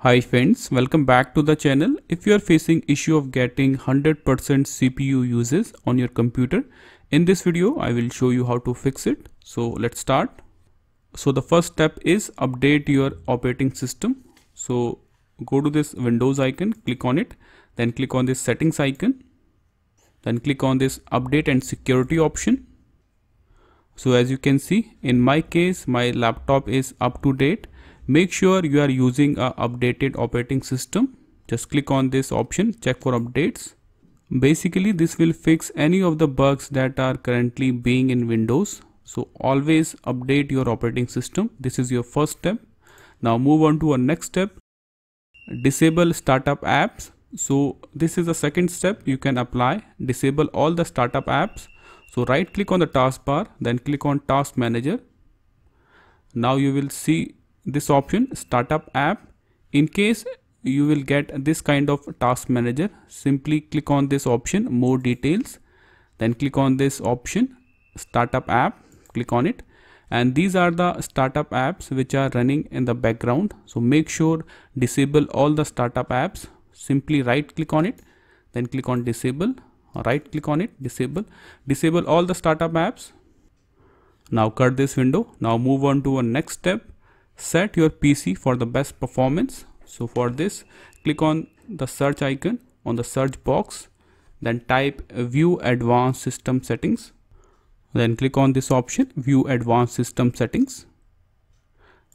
Hi friends, welcome back to the channel. If you are facing issue of getting 100% CPU uses on your computer, in this video I will show you how to fix it. So let's start. So the first step is update your operating system. So go to this Windows icon, click on it, then click on this settings icon, then click on this update and security option. So as you can see, in my case, my laptop is up to date make sure you are using a updated operating system. Just click on this option check for updates. Basically this will fix any of the bugs that are currently being in windows. So always update your operating system. This is your first step. Now move on to our next step. Disable startup apps. So this is the second step you can apply. Disable all the startup apps. So right click on the taskbar then click on task manager. Now you will see this option startup app. In case you will get this kind of task manager simply click on this option more details. Then click on this option startup app click on it. And these are the startup apps which are running in the background. So make sure disable all the startup apps. Simply right click on it then click on disable. Right click on it disable. Disable all the startup apps. Now cut this window. Now move on to a next step set your PC for the best performance. So for this, click on the search icon on the search box, then type view advanced system settings. Then click on this option view advanced system settings.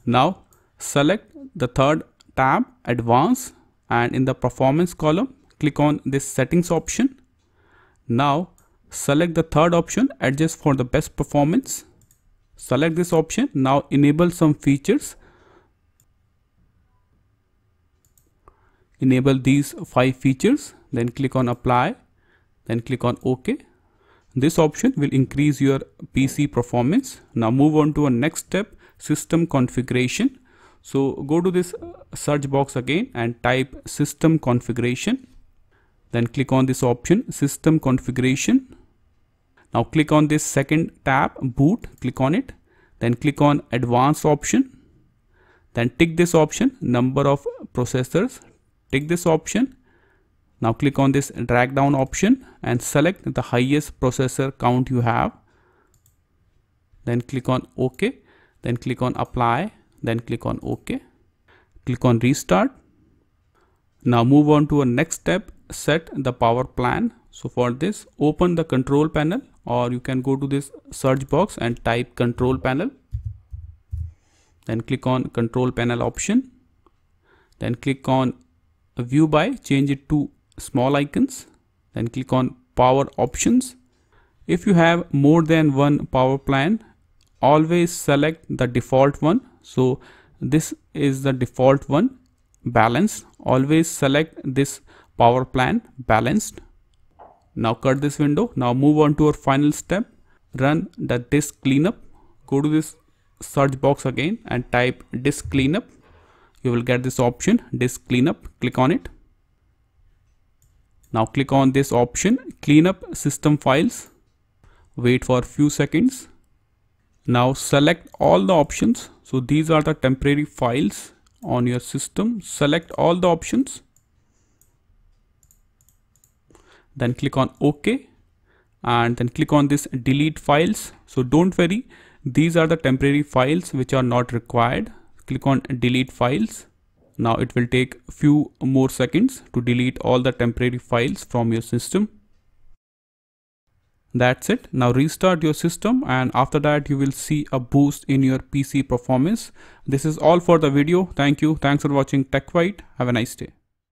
Now select the third tab advanced and in the performance column click on this settings option. Now select the third option adjust for the best performance select this option. Now enable some features. Enable these five features. Then click on apply. Then click on ok. This option will increase your pc performance. Now move on to a next step system configuration. So go to this uh, search box again and type system configuration. Then click on this option system configuration now click on this second tab boot, click on it, then click on advanced option, then tick this option number of processors, tick this option. Now click on this drag down option and select the highest processor count you have. Then click on OK, then click on apply, then click on OK. Click on restart. Now move on to a next step, set the power plan. So for this, open the control panel or you can go to this search box and type control panel. Then click on control panel option. Then click on view by change it to small icons. Then click on power options. If you have more than one power plan always select the default one. So this is the default one balance always select this power plan balanced now cut this window. Now move on to our final step. Run the disk cleanup. Go to this search box again and type disk cleanup. You will get this option disk cleanup. Click on it. Now click on this option cleanup system files. Wait for a few seconds. Now select all the options. So these are the temporary files on your system. Select all the options then click on OK and then click on this delete files. So don't worry, these are the temporary files which are not required. Click on delete files. Now it will take a few more seconds to delete all the temporary files from your system. That's it. Now restart your system and after that you will see a boost in your PC performance. This is all for the video. Thank you. Thanks for watching TechWhite. Have a nice day.